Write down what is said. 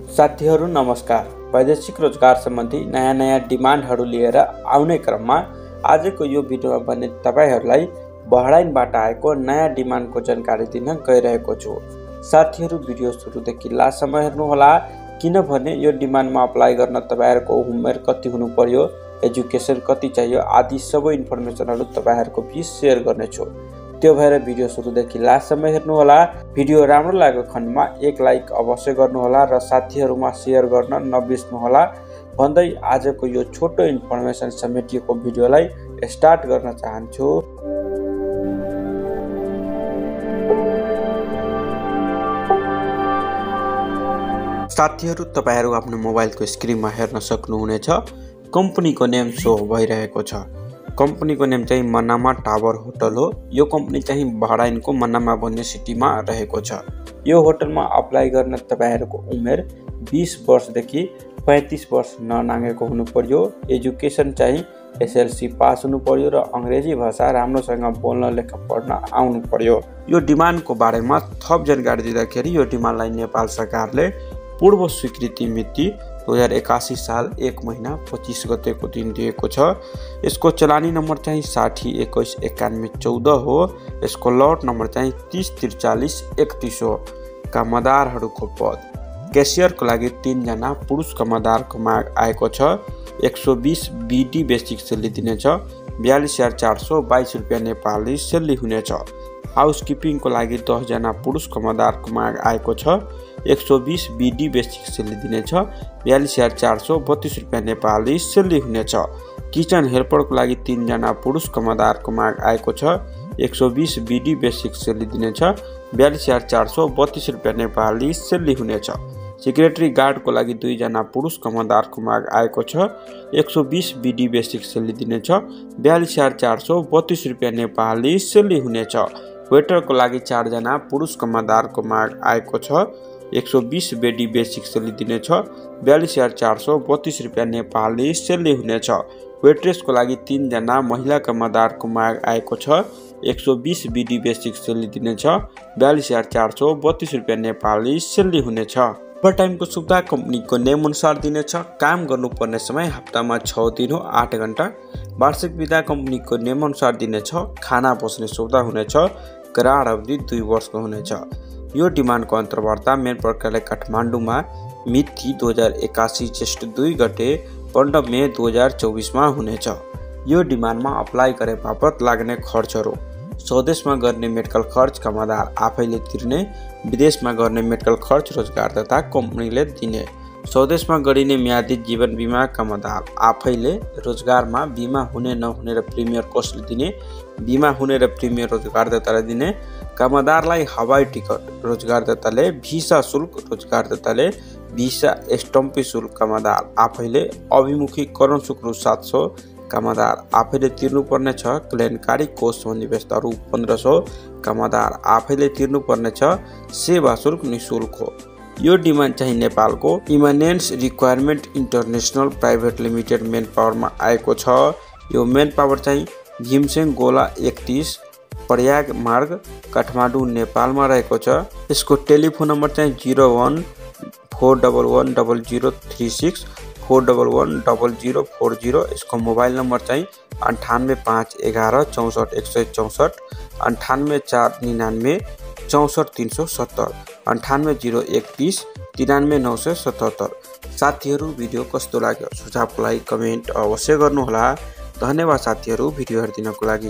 साथीहरू नमस्कार। वैदेशिक रोजगार सम्बन्धी नयाँ नयाँ डिमान्डहरू लिएर आउने क्रममा आजको यो भिडियोमा भने तपाईँहरूलाई बहराइनबाट आएको नयाँ डिमान्डको जानकारी दिन गइरहेको छु। साथीहरू भिडियो सुरुदेखि लास्टसम्म हेर्नुहोला किनभने यो डिमान्डमा अप्लाई गर्न तपाईँहरूको उमेर कति हुनु पर्यो एजुकेसन कति चाहियो आदि सबै इन्फर्मेसनहरू तपाईँहरूको बिच सेयर गर्नेछु। त्यो भएर भिडियो सुरुदेखि लास्टसम्म हेर्नुहोला। भिडियो राम्रो लागेको खण्डमा एक लाइक अवश्य गर्नुहोला र साथीहरूमा सेयर गर्न नबिर्स्नुहोला। भन्दै आजको यो छोटो इन्फर्मेसन समेटिएको भिडियोलाई स्टार्ट गर्न चाहन्छु। साथीहरू तपाईँहरू आफ्नो मोबाइलको स्क्रिनमा हेर्न सक्नुहुनेछ। कम्पनीको नेम सो भइरहेको छ। कम्पनीको नेम चाहिँ मनामा टावर होटल हो। यो कम्पनी चाहिँ बहराइनको मनामा भन्ने सिटीमा रहेको छ। यो होटलमा अप्लाई गर्न तपाईँहरूको उमेर बिस वर्षदेखि पैँतिस वर्ष ननागेको हुनु पर्यो। एजुकेसन चाहिँ एसएलसी पास हुनु पर्यो र अङ्ग्रेजी भाषा राम्रोसँग बोल्न लेख्न पढ्न आउनु पर्यो। यो डिमान्डको बारेमा थप जानकारी दिँदाखेरि यो डिमान्डलाई नेपाल सरकारले पूर्व स्वीकृति मिति दुई हजार एकासी साल एक महिना पच्चिस गतेको दिन दिएको छ। यसको चलानी नम्बर चाहिँ साठी एक्काइस एकानब्बे चौध हो। यसको लट नम्बर चाहिँ तिस त्रिचालिस एकतिस हो। कामदारहरूको पद। क्यासियरको लागि तिनजना पुरुष कमादारको माग आएको छ। एक सौ बिस बिडी बेसिक सेली दिनेछ बयालिस हजार चार सौ बाइस रुपियाँ नेपाली सेली हुनेछ हाउसकिपिङको लागि दसजना पुरुष कमादारको माग आएको छ। एक सौ बिस बिडी बेसिक सेली दिनेछ बयालिस हजार चार सौ बत्तिस रुपियाँ नेपाली सेली हुनेछ। किचन हेल्परको लागि तिनजना पुरुष कमादारको माग आएको छ एक सौ बिस बिडी बेसिक सेली दिनेछ बयालिस हजार चार सौ बत्तिस रुपियाँ नेपाली सेली हुनेछ। सेक्रेटरी गार्डको लागि दुईजना पुरुष कमादारको माग आएको छ एक सौ बिस बिडी बेसिक सेली दिनेछ बयालिस हजार चार सौ बत्तिस रुपियाँ नेपाली सेली हुनेछ। वेटरको लागि चारजना पुरुष कमादारको माग आएको छ एक सौ बिस बेडी बेसिक सेली दिनेछ। बयालिस हजार चार सौ बत्तिस रुपियाँ नेपाली सेली हुनेछ। वेट्रेसको लागि तिनजना महिला कमादारको माग आएको छ। एक सौ बिस बिडी बेसिक सेली दिनेछ। बयालिस हजार चार सौ बत्तिस रुपियाँ नेपाली सेली हुनेछ। ओभर टाइमको सुविधा कम्पनीको नेम अनुसार दिनेछ। काम गर्नुपर्ने समय हप्तामा छ दिन हो आठ घन्टा। वार्षिक विधा कम्पनीको नियम अनुसार दिनेछ। खाना बस्ने सुविधा हुनेछ। करार अवधि दुई वर्षको हुनेछ। यो डिमान्डको अन्तर्वार्ता मेन प्रकारले काठमाडौँमा मिति दुई हजार एकासी ज्येष्ठ दुई गते पन्ध्र मे दुई हजार चौबिसमा हुनेछ। यो डिमान्डमा अप्लाई गरे बापत लाग्ने खर्चहरू स्वदेशमा गर्ने मेडिकल खर्च कमादार आफैले तिर्ने विदेशमा गर्ने मेडिकल खर्च रोजगारदाता कम्पनीले दिने स्वदेशमा गरिने म्यादी जीवन बिमा कमादार आफैले रोजगारमा बिमा हुने नहुने र प्रिमियर कसले दिने बिमा हुने र प्रिमियर रोजगारदाताले दिने कामदारलाई हवाई टिकट रोजगारदाताले भिसा शुल्क रोजगारदाताले भिसा स्टम्पी शुल्क। कामदार आफैले अभिमुखीकरण शुल्क रु सात सौ। कामदार आफैले तिर्नुपर्ने छ कल्याणकारी कोष निवेशता रु पन्ध्र सौ। कामदार आफैले तिर्नुपर्ने छ सेवा शुल्क निशुल्क हो। यो डिमान्ड चाहिँ नेपालको Eminence requirement international private limited main पावरमा आएको छ। यो मेन पावर चाहिँ भीमसेन गोला एकतिस प्रयाग मार्ग काठमाडौँ नेपालमा रहेको छ। यसको टेलिफोन नम्बर चाहिँ zero one four double one double zero three six four double one double zero four zero. यसको मोबाइल नम्बर चाहिँ अन्ठानब्बे पाँच एघार चौसठ एक सय चौसठ अन्ठानब्बे चार निनानब्बे चौसठ तिन सौ सत्तर अन्ठानब्बे जिरो एकतिस तिरानब्बे नौ सय सतहत्तर। साथीहरू भिडियो कस्तो लाग्यो? सुझावको लागि कमेन्ट अवश्य गर्नुहोला। धन्यवाद साथीहरू भिडियो हेरिदिनको लागि।